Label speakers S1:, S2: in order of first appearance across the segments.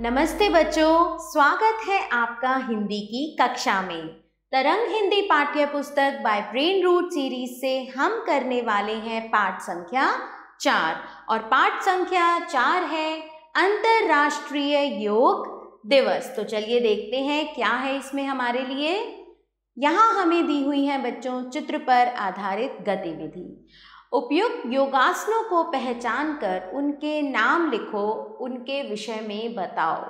S1: नमस्ते बच्चों, स्वागत है आपका हिंदी की कक्षा में। तरंग हिंदी पाठ्य पुस्तक बाय ब्रेन रूट सीरीज़ से हम करने वाले हैं पाठ संख्या चार। और पाठ संख्या चार है अंतरराष्ट्रीय योग दिवस। तो चलिए देखते हैं क्या है इसमें हमारे लिए। यहाँ हमें दी हुई है बच्चों चित्र पर आधारित गतिविधि। उपयुक्त योगासनों को पहचान कर उनके नाम लिखो, उनके विषय में बताओ।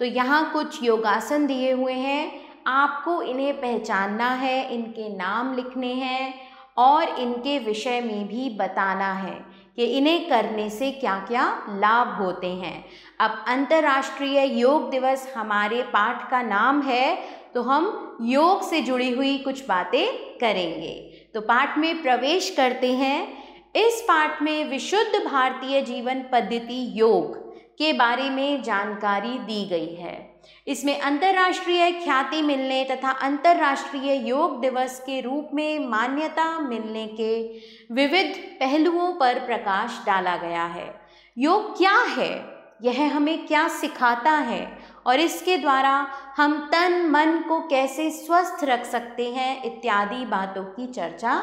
S1: तो यहाँ कुछ योगासन दिए हुए हैं। आपको इन्हें पहचानना है, इनके नाम लिखने हैं और इनके विषय में भी बताना है कि इन्हें करने से क्या क्या लाभ होते हैं। अब अंतर्राष्ट्रीय योग दिवस हमारे पाठ का नाम है तो हम योग से जुड़ी हुई कुछ बातें करेंगे। तो पाठ में प्रवेश करते हैं। इस पाठ में विशुद्ध भारतीय जीवन पद्धति योग के बारे में जानकारी दी गई है। इसमें अंतर्राष्ट्रीय ख्याति मिलने तथा अंतर्राष्ट्रीय योग दिवस के रूप में मान्यता मिलने के विविध पहलुओं पर प्रकाश डाला गया है। योग क्या है? यह हमें क्या सिखाता है? और इसके द्वारा हम तन, मन को कैसे स्वस्थ रख सकते हैं इत्यादि बातों की चर्चा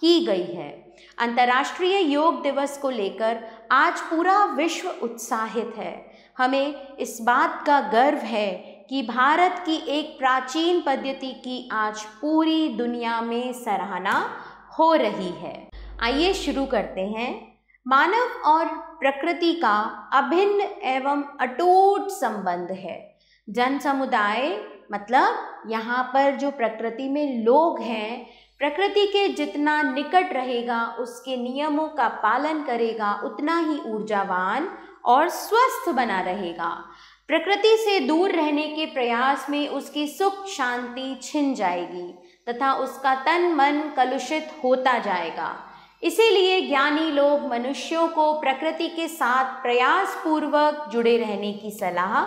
S1: की गई है। अंतर्राष्ट्रीय योग दिवस को लेकर आज पूरा विश्व उत्साहित है। हमें इस बात का गर्व है कि भारत की एक प्राचीन पद्धति की आज पूरी दुनिया में सराहना हो रही है। आइए शुरू करते हैं। मानव और प्रकृति का अभिन्न एवं अटूट संबंध है। जन समुदाय मतलब यहाँ पर जो प्रकृति में लोग हैं प्रकृति के जितना निकट रहेगा, उसके नियमों का पालन करेगा, उतना ही ऊर्जावान और स्वस्थ बना रहेगा। प्रकृति से दूर रहने के प्रयास में उसकी सुख शांति छिन जाएगी तथा उसका तन मन कलुषित होता जाएगा। इसीलिए ज्ञानी लोग मनुष्यों को प्रकृति के साथ प्रयास पूर्वक जुड़े रहने की सलाह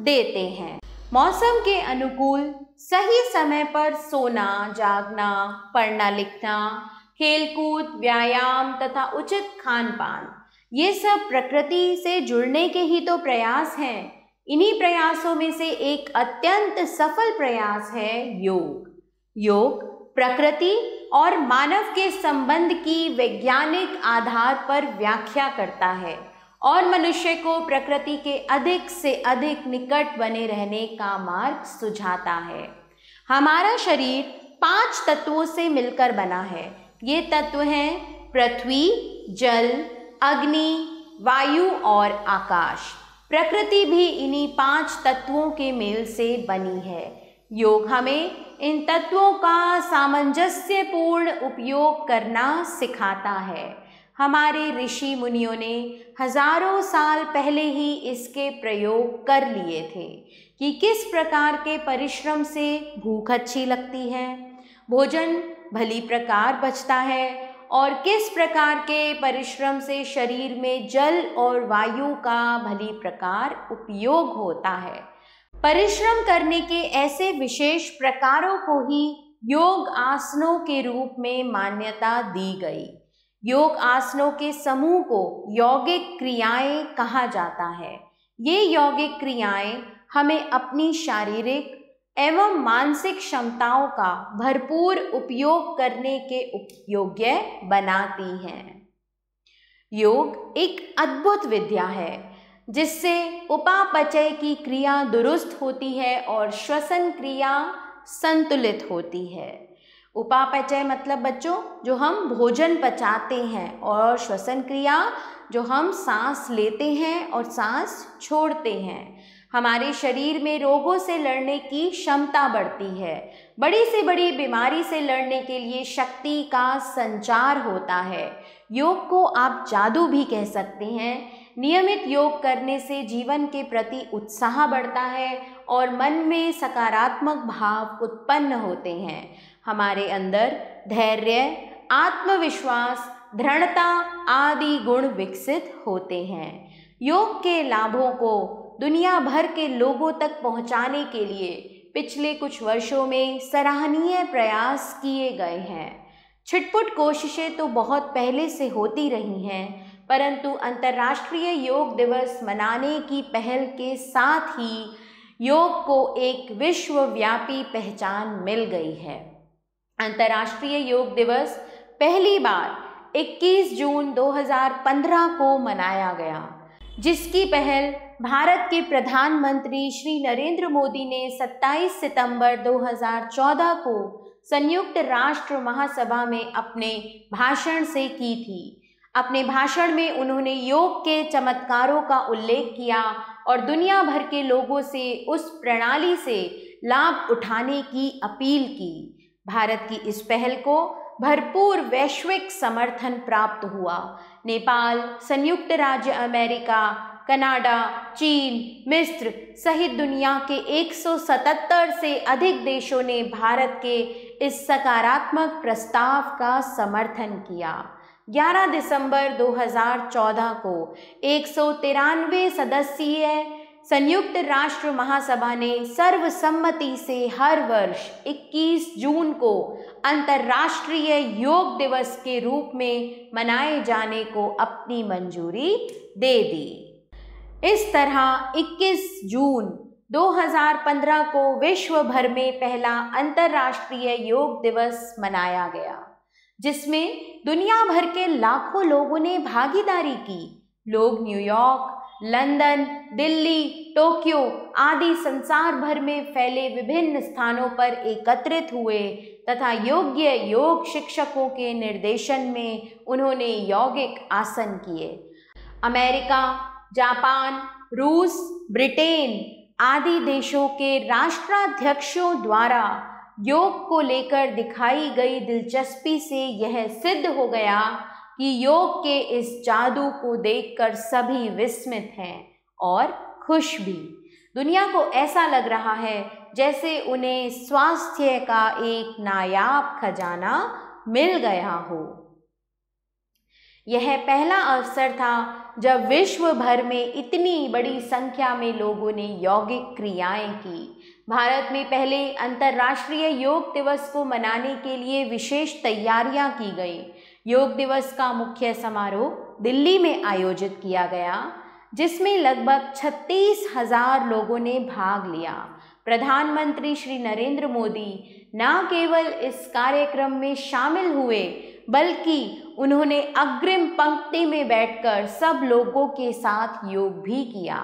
S1: देते हैं। मौसम के अनुकूल सही समय पर सोना, जागना, पढ़ना, लिखना, खेलकूद, व्यायाम तथा उचित खान पान ये सब प्रकृति से जुड़ने के ही तो प्रयास हैं। इन्हीं प्रयासों में से एक अत्यंत सफल प्रयास है योग। योग प्रकृति और मानव के संबंध की वैज्ञानिक आधार पर व्याख्या करता है। और मनुष्य को प्रकृति के अधिक से अधिक निकट बने रहने का मार्ग सुझाता है। हमारा शरीर पाँच तत्वों से मिलकर बना है। ये तत्व हैं पृथ्वी, जल, अग्नि, वायु और आकाश। प्रकृति भी इन्हीं पाँच तत्वों के मेल से बनी है। योग हमें इन तत्वों का सामंजस्यपूर्ण उपयोग करना सिखाता है। हमारे ऋषि मुनियों ने हज़ारों साल पहले ही इसके प्रयोग कर लिए थे कि किस प्रकार के परिश्रम से भूख अच्छी लगती है, भोजन भली प्रकार बचता है और किस प्रकार के परिश्रम से शरीर में जल और वायु का भली प्रकार उपयोग होता है। परिश्रम करने के ऐसे विशेष प्रकारों को ही योग आसनों के रूप में मान्यता दी गई। योग आसनों के समूह को यौगिक क्रियाएँ कहा जाता है। ये यौगिक क्रियाएँ हमें अपनी शारीरिक एवं मानसिक क्षमताओं का भरपूर उपयोग करने के योग्य बनाती हैं। योग एक अद्भुत विद्या है, जिससे उपापचय की क्रिया दुरुस्त होती है और श्वसन क्रिया संतुलित होती है। उपापचय मतलब बच्चों, जो हम भोजन पचाते हैं और श्वसन क्रिया, जो हम सांस लेते हैं और सांस छोड़ते हैं। हमारे शरीर में रोगों से लड़ने की क्षमता बढ़ती है। बड़ी से बड़ी बीमारी से लड़ने के लिए शक्ति का संचार होता है। योग को आप जादू भी कह सकते हैं। नियमित योग करने से जीवन के प्रति उत्साह बढ़ता है और मन में सकारात्मक भाव उत्पन्न होते हैं। हमारे अंदर धैर्य, आत्मविश्वास, दृढ़ता आदि गुण विकसित होते हैं। योग के लाभों को दुनिया भर के लोगों तक पहुँचाने के लिए पिछले कुछ वर्षों में सराहनीय प्रयास किए गए हैं। छिटपुट कोशिशें तो बहुत पहले से होती रही हैं, परंतु अंतर्राष्ट्रीय योग दिवस मनाने की पहल के साथ ही योग को एक विश्वव्यापी पहचान मिल गई है। अंतर्राष्ट्रीय योग दिवस पहली बार 21 जून 2015 को मनाया गया, जिसकी पहल भारत के प्रधानमंत्री श्री नरेंद्र मोदी ने 27 सितंबर 2014 को संयुक्त राष्ट्र महासभा में अपने भाषण से की थी। अपने भाषण में उन्होंने योग के चमत्कारों का उल्लेख किया और दुनिया भर के लोगों से उस प्रणाली से लाभ उठाने की अपील की। भारत की इस पहल को भरपूर वैश्विक समर्थन प्राप्त हुआ। नेपाल, संयुक्त राज्य अमेरिका, कनाडा, चीन, मिस्र सहित दुनिया के 177 से अधिक देशों ने भारत के इस सकारात्मक प्रस्ताव का समर्थन किया। 11 दिसंबर 2014 को एक सदस्यीय संयुक्त राष्ट्र महासभा ने सर्वसम्मति से हर वर्ष 21 जून को अंतर्राष्ट्रीय योग दिवस के रूप में मनाए जाने को अपनी मंजूरी दे दी। इस तरह 21 जून 2015 को विश्व भर में पहला अंतर्राष्ट्रीय योग दिवस मनाया गया, जिसमें दुनिया भर के लाखों लोगों ने भागीदारी की। लोग न्यूयॉर्क लंदन, दिल्ली, टोक्यो आदि संसार भर में फैले विभिन्न स्थानों पर एकत्रित हुए तथा योग्य योग शिक्षकों के निर्देशन में उन्होंने यौगिक आसन किए। अमेरिका, जापान, रूस, ब्रिटेन आदि देशों के राष्ट्राध्यक्षों द्वारा योग को लेकर दिखाई गई दिलचस्पी से यह सिद्ध हो गया कि योग के इस जादू को देखकर सभी विस्मित हैं और खुश भी। दुनिया को ऐसा लग रहा है जैसे उन्हें स्वास्थ्य का एक नायाब खजाना मिल गया हो। यह पहला अवसर था जब विश्व भर में इतनी बड़ी संख्या में लोगों ने यौगिक क्रियाएँ की। भारत में पहले अंतर्राष्ट्रीय योग दिवस को मनाने के लिए विशेष तैयारियाँ की गई। योग दिवस का मुख्य समारोह दिल्ली में आयोजित किया गया, जिसमें लगभग छत्तीस हज़ार लोगों ने भाग लिया। प्रधानमंत्री श्री नरेंद्र मोदी न केवल इस कार्यक्रम में शामिल हुए, बल्कि उन्होंने अग्रिम पंक्ति में बैठकर सब लोगों के साथ योग भी किया।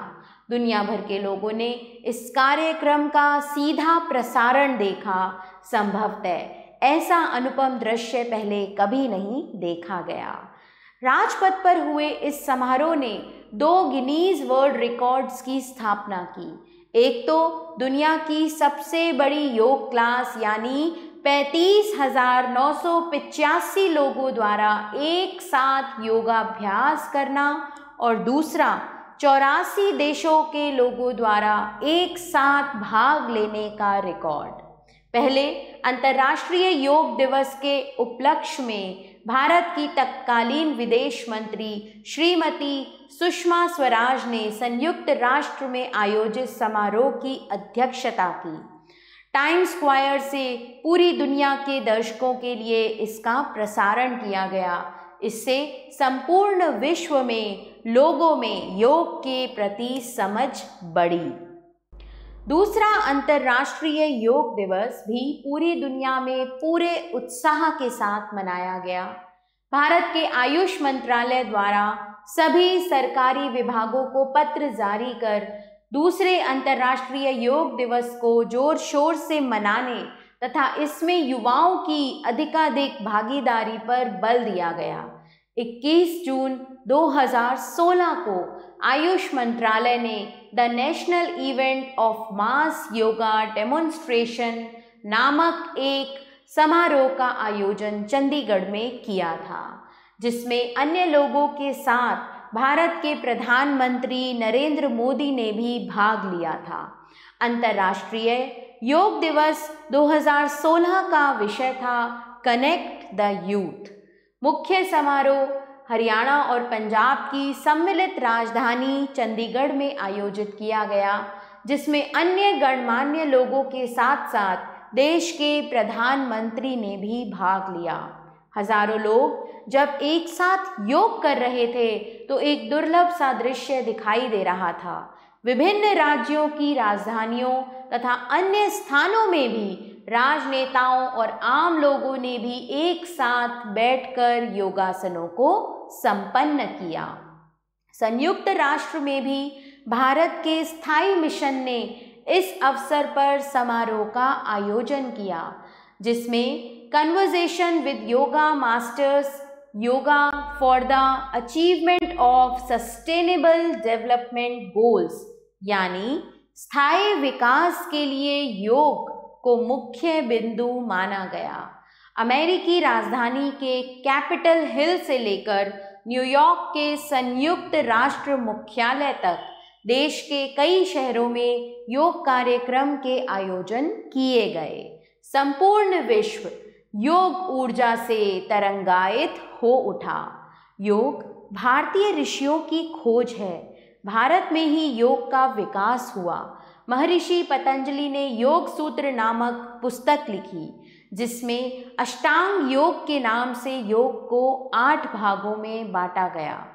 S1: दुनिया भर के लोगों ने इस कार्यक्रम का सीधा प्रसारण देखा। संभवतः ऐसा अनुपम दृश्य पहले कभी नहीं देखा गया। राजपथ पर हुए इस समारोह ने दो गिनीज वर्ल्ड रिकॉर्ड्स की स्थापना की। एक तो दुनिया की सबसे बड़ी योग क्लास यानी पैंतीस हज़ार नौ सौ पिचासी लोगों द्वारा एक साथ योगाभ्यास करना और दूसरा चौरासी देशों के लोगों द्वारा एक साथ भाग लेने का रिकॉर्ड। पहले अंतर्राष्ट्रीय योग दिवस के उपलक्ष्य में भारत की तत्कालीन विदेश मंत्री श्रीमती सुषमा स्वराज ने संयुक्त राष्ट्र में आयोजित समारोह की अध्यक्षता की। टाइम स्क्वायर से पूरी दुनिया के दर्शकों के लिए इसका प्रसारण किया गया। इससे संपूर्ण विश्व में लोगों में योग के प्रति समझ बढ़ी। दूसरा अंतर्राष्ट्रीय योग दिवस भी पूरी दुनिया में पूरे उत्साह के साथ मनाया गया। भारत के आयुष मंत्रालय द्वारा सभी सरकारी विभागों को पत्र जारी कर दूसरे अंतर्राष्ट्रीय योग दिवस को ज़ोर शोर से मनाने तथा इसमें युवाओं की अधिकाधिक भागीदारी पर बल दिया गया। 21 जून 2016 को आयुष मंत्रालय ने the national event of mass yoga demonstration नामक एक समारोह का आयोजन चंडीगढ़ में किया था, जिसमें अन्य लोगों के साथ भारत के प्रधानमंत्री नरेंद्र मोदी ने भी भाग लिया था। अंतर्राष्ट्रीय योग दिवस 2016 का विषय था कनेक्ट द यूथ मुख्य समारोह हरियाणा और पंजाब की सम्मिलित राजधानी चंडीगढ़ में आयोजित किया गया, जिसमें अन्य गणमान्य लोगों के साथ साथ देश के प्रधानमंत्री ने भी भाग लिया। हज़ारों लोग जब एक साथ योग कर रहे थे तो एक दुर्लभ सा दृश्य दिखाई दे रहा था। विभिन्न राज्यों की राजधानियों तथा अन्य स्थानों में भी राजनेताओं और आम लोगों ने भी एक साथ बैठकर योगासनों को संपन्न किया। संयुक्त राष्ट्र में भी भारत के स्थायी मिशन ने इस अवसर पर समारोह का आयोजन किया, जिसमें conversation with yoga masters, yoga for the achievement of sustainable development goals, यानी स्थायी विकास के लिए योग को मुख्य बिंदु माना गया। अमेरिकी राजधानी के कैपिटल हिल से लेकर न्यूयॉर्क के संयुक्त राष्ट्र मुख्यालय तक देश के कई शहरों में योग कार्यक्रम के आयोजन किए गए। संपूर्ण विश्व योग ऊर्जा से तरंगायित हो उठा। योग भारतीय ऋषियों की खोज है। भारत में ही योग का विकास हुआ। महर्षि पतंजलि ने योग सूत्र नामक पुस्तक लिखी, जिसमें अष्टांग योग के नाम से योग को आठ भागों में बांटा गया।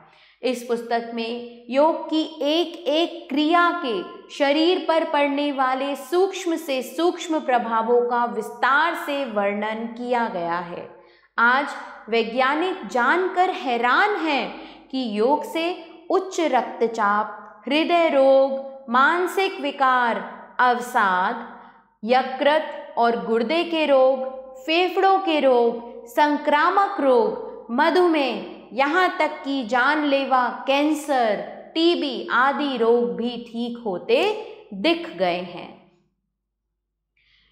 S1: इस पुस्तक में योग की एक एक क्रिया के शरीर पर पड़ने वाले सूक्ष्म से सूक्ष्म प्रभावों का विस्तार से वर्णन किया गया है। आज वैज्ञानिक जानकर हैरान हैं कि योग से उच्च रक्तचाप, हृदय रोग मानसिक विकार, अवसाद, यकृत और गुर्दे के रोग, फेफड़ों के रोग, संक्रामक रोग, मधुमेह, यहाँ तक कि जानलेवा, कैंसर, टीबी आदि रोग भी ठीक होते दिख गए हैं।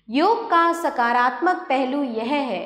S1: योग का सकारात्मक पहलू यह है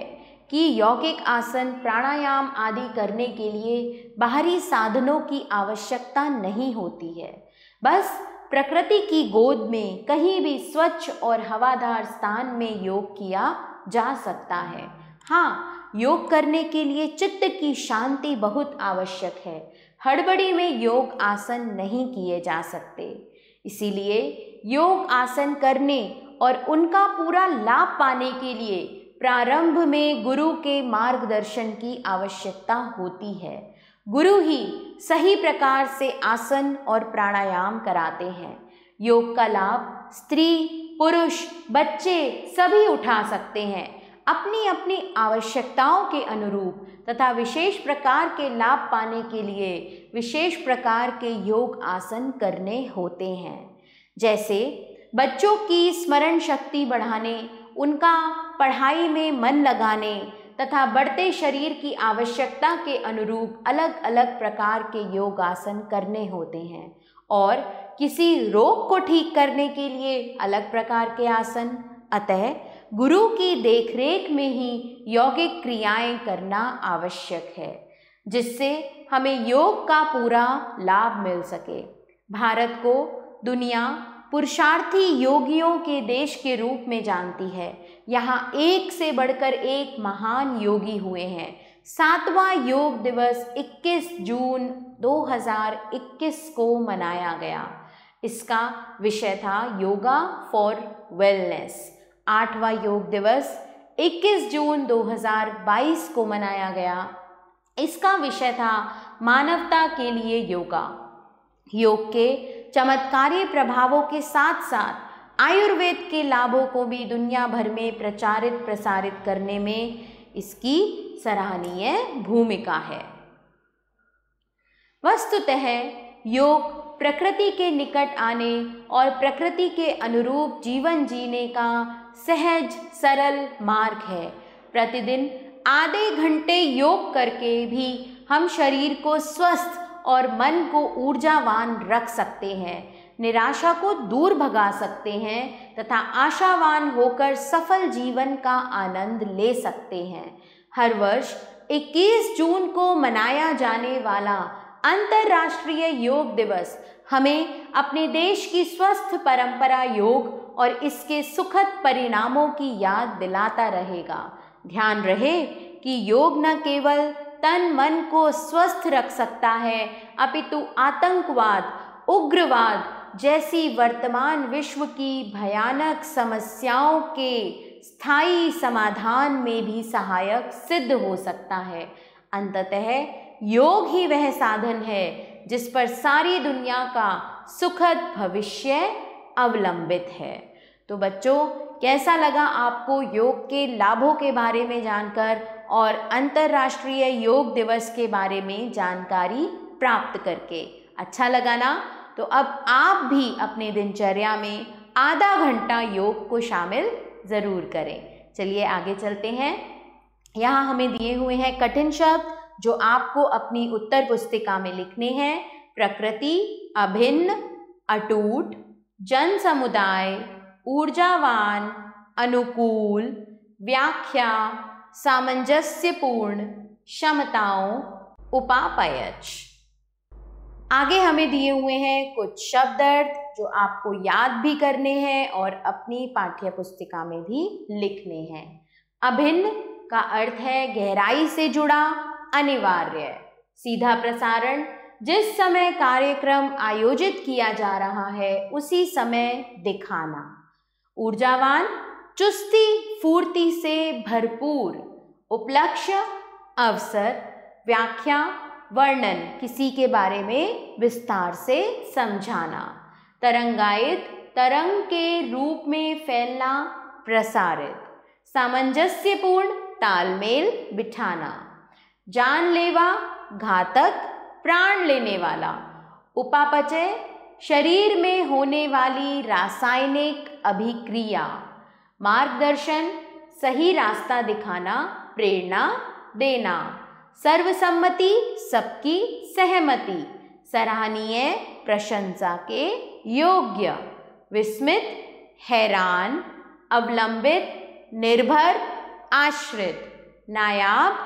S1: कि यौगिक आसन, प्राणायाम आदि करने के लिए बाहरी साधनों की आवश्यकता नहीं होती है। बस प्रकृति की गोद में कहीं भी स्वच्छ और हवादार स्थान में योग किया जा सकता है। हाँ योग करने के लिए चित्त की शांति बहुत आवश्यक है। हड़बड़ी में योग आसन नहीं किए जा सकते। इसीलिए योग आसन करने और उनका पूरा लाभ पाने के लिए प्रारंभ में गुरु के मार्गदर्शन की आवश्यकता होती है। गुरु ही सही प्रकार से आसन और प्राणायाम कराते हैं। योग का लाभ स्त्री, पुरुष, बच्चे सभी उठा सकते हैं। अपनी अपनी आवश्यकताओं के अनुरूप तथा विशेष प्रकार के लाभ पाने के लिए विशेष प्रकार के योग आसन करने होते हैं। जैसे बच्चों की स्मरण शक्ति बढ़ाने, उनका पढ़ाई में मन लगाने तथा बढ़ते शरीर की आवश्यकता के अनुरूप अलग अलग प्रकार के योग आसन करने होते हैं। और किसी रोग को ठीक करने के लिए अलग प्रकार के आसन। अतः गुरु की देखरेख में ही यौगिक क्रियाएँ करना आवश्यक है, जिससे हमें योग का पूरा लाभ मिल सके। भारत को दुनिया पुरुषार्थी योगियों के देश के रूप में जानती है यहाँ एक से बढ़कर एक महान योगी हुए हैं। सातवां योग दिवस 21 जून 2021 को मनाया गया। इसका विषय था योगा फॉर वेलनेस। आठवां योग दिवस 21 जून 2022 को मनाया गया। इसका विषय था मानवता के लिए योगा। योग के चमत्कारी प्रभावों के साथ साथ आयुर्वेद के लाभों को भी दुनिया भर में प्रचारित प्रसारित करने में इसकी सराहनीय भूमिका है। वस्तुतः योग प्रकृति के निकट आने और प्रकृति के अनुरूप जीवन जीने का सहज, सरल मार्ग है। प्रतिदिन आधे घंटे योग करके भी हम शरीर को स्वस्थ और मन को ऊर्जावान रख सकते हैं। निराशा को दूर भगा सकते हैं तथा आशावान होकर सफल जीवन का आनंद ले सकते हैं। हर वर्ष 21 जून को मनाया जाने वाला अंतर्राष्ट्रीय योग दिवस हमें अपने देश की स्वस्थ परंपरा योग और इसके सुखद परिणामों की याद दिलाता रहेगा। ध्यान रहे कि योग न केवल तन मन को स्वस्थ रख सकता है, अपितु आतंकवाद, उग्रवाद जैसी वर्तमान विश्व की भयानक समस्याओं के स्थायी समाधान में भी सहायक सिद्ध हो सकता है। अंततः योग ही वह साधन है जिस पर सारी दुनिया का सुखद भविष्य अवलंबित है। तो बच्चों, कैसा लगा आपको योग के लाभों के बारे में जानकर और अंतर्राष्ट्रीय योग दिवस के बारे में जानकारी प्राप्त करके? अच्छा लगा ना? तो अब आप भी अपने दिनचर्या में आधा घंटा योग को शामिल ज़रूर करें। चलिए आगे चलते हैं। यहाँ हमें दिए हुए हैं कठिन शब्द, जो आपको अपनी उत्तर पुस्तिका में लिखने हैं। प्रकृति, अभिन्न, अटूट, जन समुदाय, ऊर्जावान, अनुकूल, व्याख्या, सामंजस्यपूर्ण, क्षमताओं, उपापयच। आगे हमें दिए हुए हैं कुछ शब्द अर्थ जो आपको याद भी करने हैं और अपनी पाठ्य पुस्तिका में भी लिखने हैं। अभिन्न का अर्थ है गहराई से जुड़ा, अनिवार्य। सीधा प्रसारण, जिस समय कार्यक्रम आयोजित किया जा रहा है, उसी समय दिखाना। ऊर्जावान, चुस्ती फूर्ति से भरपूर। उपलक्ष्य, अवसर, व्याख्या वर्णन, किसी के बारे में विस्तार से समझाना। तरंगायित, तरंग के रूप में फैलना, प्रसारित। सामंजस्यपूर्ण, तालमेल बिठाना। जानलेवा, घातक, प्राण लेने वाला उपापचय, शरीर में होने वाली रासायनिक अभिक्रिया। मार्गदर्शन, सही रास्ता दिखाना, प्रेरणा देना। सर्वसम्मति, सबकी सहमति। सराहनीय, प्रशंसा के योग्य। विस्मित, हैरान, अवलंबित, निर्भर, आश्रित। नायाब,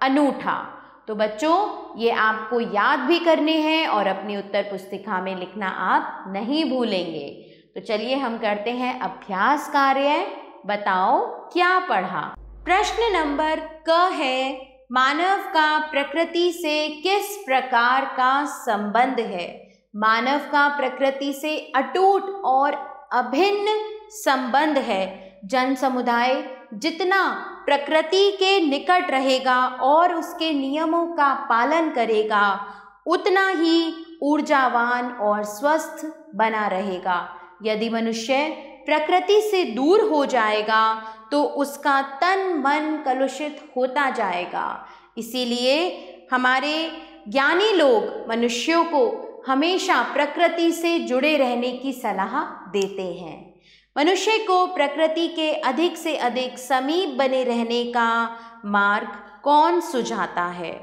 S1: अनूठा। तो बच्चों, ये आपको याद भी करने हैं और अपनी उत्तर पुस्तिका में लिखना आप नहीं भूलेंगे। तो चलिए हम करते हैं अभ्यास कार्य। बताओ, क्या पढ़ा? प्रश्न नंबर क है। मानव का प्रकृति से किस प्रकार का संबंध है? मानव का प्रकृति से अटूट और अभिन्न संबंध है। जन समुदाय जितना प्रकृति के निकट रहेगा और उसके नियमों का पालन करेगा, उतना ही ऊर्जावान और स्वस्थ बना रहेगा। यदि मनुष्य प्रकृति से दूर हो जाएगा तो उसका तन मन कलुषित होता जाएगा। इसीलिए हमारे ज्ञानी लोग मनुष्यों को हमेशा प्रकृति से जुड़े रहने की सलाह देते हैं। मनुष्य को प्रकृति के अधिक से अधिक समीप बने रहने का मार्ग कौन सुझाता है?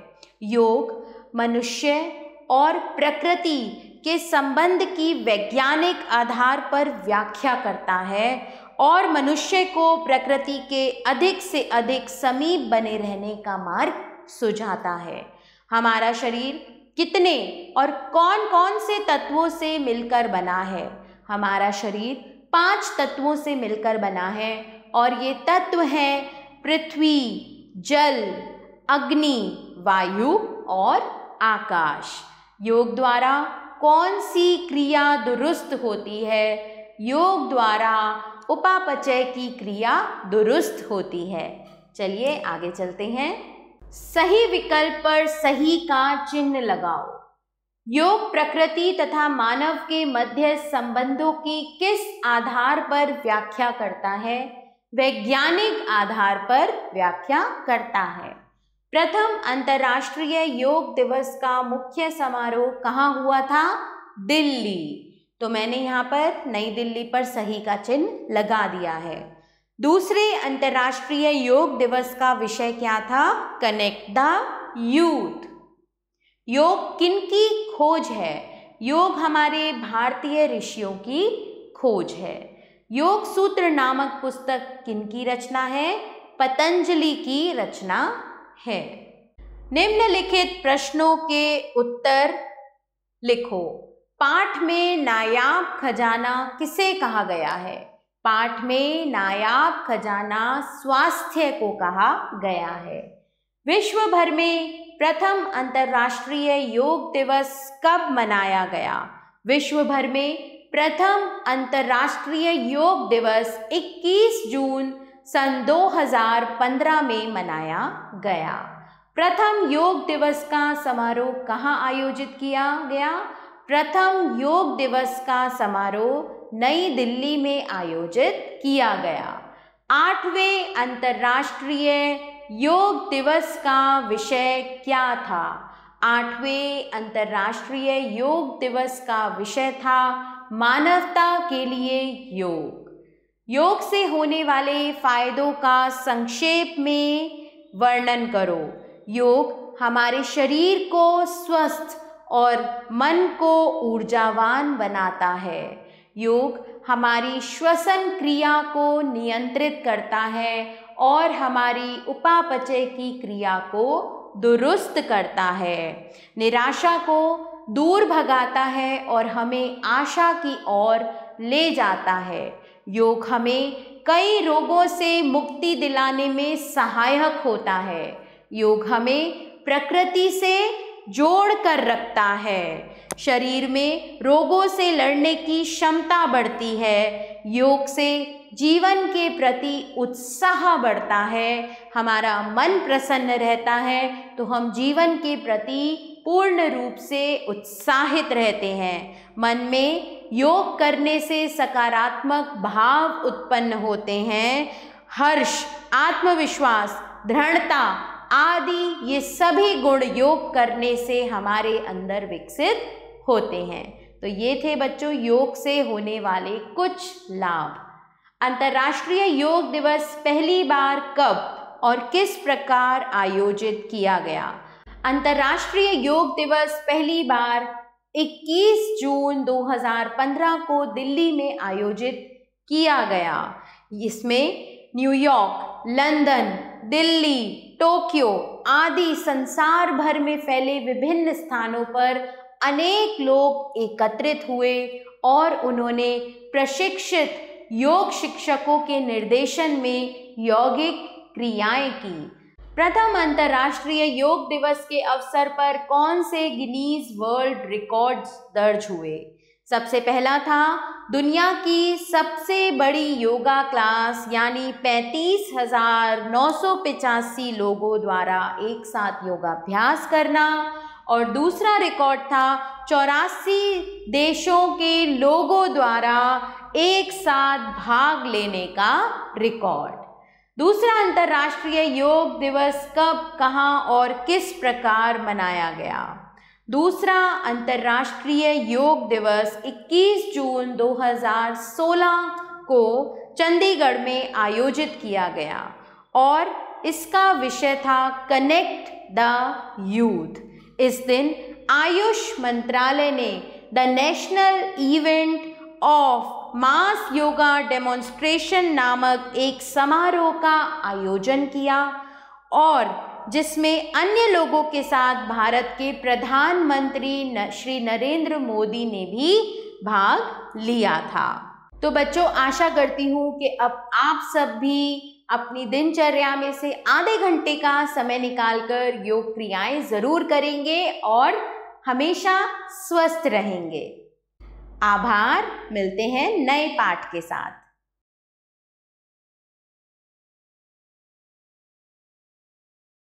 S1: योग, मनुष्य और प्रकृति के संबंध की वैज्ञानिक आधार पर व्याख्या करता है और मनुष्य को प्रकृति के अधिक से अधिक समीप बने रहने का मार्ग सुझाता है। हमारा शरीर कितने और कौन कौन से तत्वों से मिलकर बना है? हमारा शरीर पाँच तत्वों से मिलकर बना है और ये तत्व हैं पृथ्वी, जल, अग्नि, वायु और आकाश। योग द्वारा कौन सी क्रिया दुरुस्त होती है? योग द्वारा उपापचय की क्रिया दुरुस्त होती है। चलिए आगे चलते हैं। सही विकल्प पर सही का चिन्ह लगाओ। योग प्रकृति तथा मानव के मध्य संबंधों की किस आधार पर व्याख्या करता है? वैज्ञानिक आधार पर व्याख्या करता है। प्रथम अंतर्राष्ट्रीय योग दिवस का मुख्य समारोह कहाँ हुआ था? दिल्ली। तो मैंने यहाँ पर नई दिल्ली पर सही का चिन्ह लगा दिया है। दूसरे अंतर्राष्ट्रीय योग दिवस का विषय क्या था? कनेक्ट द यूथ योग किन की खोज है? योग हमारे भारतीय ऋषियों की खोज है। योग सूत्र नामक पुस्तक किन की रचना है? पतंजलि की रचना है। निम्नलिखित प्रश्नों के उत्तर लिखो। पाठ में नायाब खजाना किसे कहा गया है? पाठ में नायाब खजाना स्वास्थ्य को कहा गया है। विश्व भर में प्रथम अंतर्राष्ट्रीय योग दिवस कब मनाया गया? विश्व भर में प्रथम अंतर्राष्ट्रीय योग दिवस 21 जून सन 2015 में मनाया गया। प्रथम योग दिवस का समारोह कहाँ आयोजित किया गया? प्रथम योग दिवस का समारोह नई दिल्ली में आयोजित किया गया। आठवें अंतर्राष्ट्रीय योग दिवस का विषय क्या था? आठवें अंतर्राष्ट्रीय योग दिवस का विषय था मानवता के लिए योग। योग से होने वाले फायदों का संक्षेप में वर्णन करो। योग हमारे शरीर को स्वस्थ और मन को ऊर्जावान बनाता है। योग हमारी श्वसन क्रिया को नियंत्रित करता है और हमारी उपापचय की क्रिया को दुरुस्त करता है। निराशा को दूर भगाता है और हमें आशा की ओर ले जाता है। योग हमें कई रोगों से मुक्ति दिलाने में सहायक होता है। योग हमें प्रकृति से जोड़ कर रखता है। शरीर में रोगों से लड़ने की क्षमता बढ़ती है। योग से जीवन के प्रति उत्साह बढ़ता है। हमारा मन प्रसन्न रहता है तो हम जीवन के प्रति पूर्ण रूप से उत्साहित रहते हैं। मन में योग करने से सकारात्मक भाव उत्पन्न होते हैं। हर्ष, आत्मविश्वास, दृढ़ता आदि, ये सभी गुण योग करने से हमारे अंदर विकसित होते हैं। तो ये थे बच्चों, योग से होने वाले कुछ लाभ। अंतर्राष्ट्रीय योग दिवस पहली बार कब और किस प्रकार आयोजित किया गया? अंतर्राष्ट्रीय योग दिवस पहली बार 21 जून 2015 को दिल्ली में आयोजित किया गया। इसमें न्यूयॉर्क लंदन, दिल्ली, टोक्यो आदि संसार भर में फैले विभिन्न स्थानों पर अनेक लोग एकत्रित हुए और उन्होंने प्रशिक्षित योग शिक्षकों के निर्देशन में यौगिक क्रियाएँ की। प्रथम अंतर्राष्ट्रीय योग दिवस के अवसर पर कौन से गिनीज वर्ल्ड रिकॉर्ड्स दर्ज हुए? सबसे पहला था, दुनिया की सबसे बड़ी योगा क्लास, यानी पैंतीस हज़ार नौ सौ पिचासी लोगों द्वारा एक साथ योगाभ्यास करना। और दूसरा रिकॉर्ड था, चौरासी देशों के लोगों द्वारा एक साथ भाग लेने का रिकॉर्ड। दूसरा अंतर्राष्ट्रीय योग दिवस कब, कहाँ और किस प्रकार मनाया गया? दूसरा अंतर्राष्ट्रीय योग दिवस 21 जून 2016 को चंडीगढ़ में आयोजित किया गया और इसका विषय था कनेक्ट द यूथ इस दिन आयुष मंत्रालय ने the national event of mass yoga demonstration नामक एक समारोह का आयोजन किया और जिसमें अन्य लोगों के साथ भारत के प्रधानमंत्री श्री नरेंद्र मोदी ने भी भाग लिया था। तो बच्चों, आशा करती हूँ कि अब आप सब भी अपनी दिनचर्या में से आधे घंटे का समय निकालकर योग क्रियाएँ ज़रूर करेंगे और हमेशा स्वस्थ रहेंगे। आभार मिलते हैं नए पाठ के साथ।